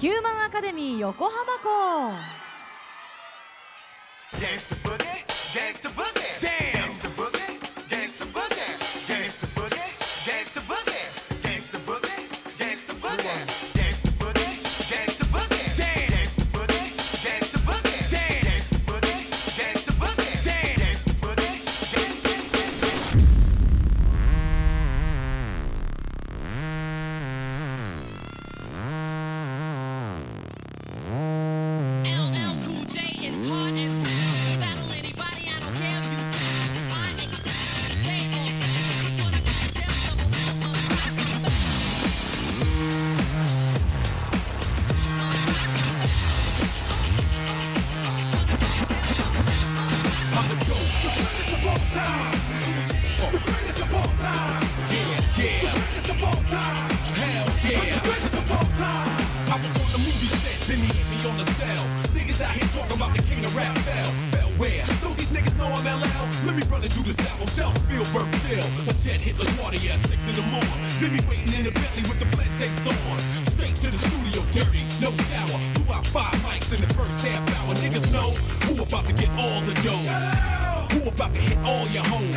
ヒューマンアカデミー横浜校。Me run and do this album. Tell Spielberg chill. A jet hit LaGuardia at 6 in the morning. Me waiting in the Bentley with the on. Straight to the studio, dirty, no shower. Out five mics in the first half hour. Niggas know who about to get all the dough. Who about to hit all your homes?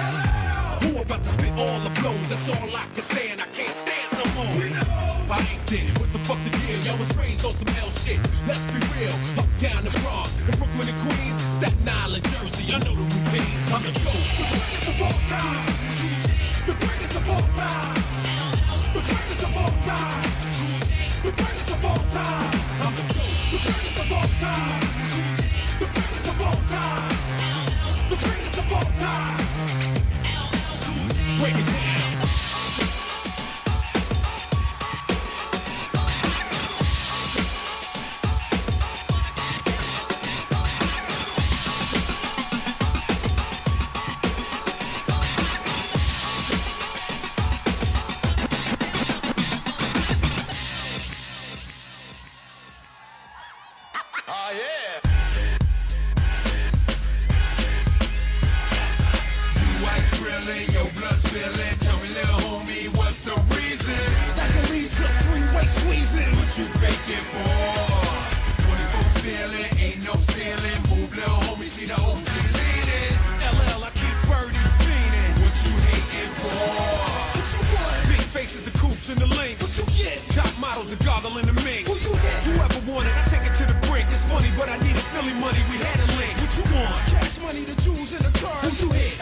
Who about to spit all the blows? That's all I can say, and I can't stand no more. I ain't there. What the fuck the deal? Yo, was raised on some hell shit. Let's be real. Uptown the Bronx, in Brooklyn and Queens, Staten Island, Jersey. I know the I'm the the greatest of all time. The greatest of all time. Grilling, your blood spilling. Tell me, little homie, what's the reason? That can lead to freeway squeezing. What you faking for? 24 feeling, ain't no ceiling. Move, little homie, see the OG leaning. LL, I keep birdies fiending. What you hating for? What you want? Big faces, the coops, and the links. What you get? Top models, the goggle, and the mink. Who you hit? Whoever wanted, I take it to the brink. It's funny, but I needed Philly money. We had a link. What you want? Cash money, the jewels, and the cars. Who you hit?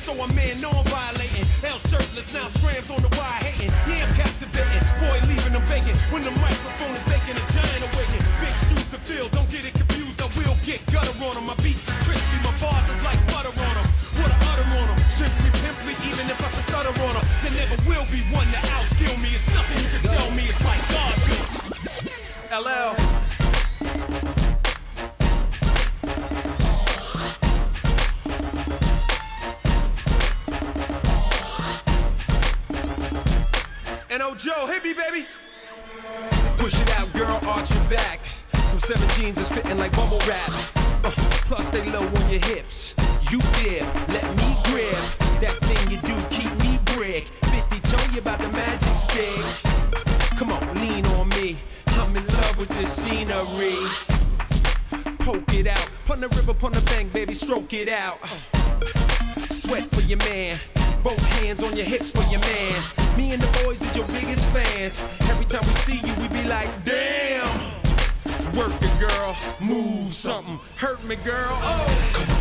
So I'm violating. L shirtless, now scrams on the wire hating. Yeah, I'm captivating. Boy, leaving them vacant. When the microphone is vacant, a giant awaken. Big shoes to fill, don't get it confused. I will get gutter on them. My beats is crispy, my bars is like butter on them. What a utter on them. Simply pimply, even if I stutter on them. There never will be one to outskill me. It's nothing you can tell me. It's like God good. LL. And oh Joe, hit me, baby. Push it out, girl, arch your back. Them seven jeans is fitting like bubble wrap. Uh, plus they low on your hips. You there, let me grip. that thing you do, keep me brick. 50 told you about the magic stick. Come on, lean on me. I'm in love with this scenery. Poke it out, pun the river, pun the bank, baby, stroke it out. Sweat for your man. Both hands on your hips for your man. Me and the boys is your biggest fans. Every time we see you, we be like, damn. Work it, girl. Move something. Hurt me, girl. Oh.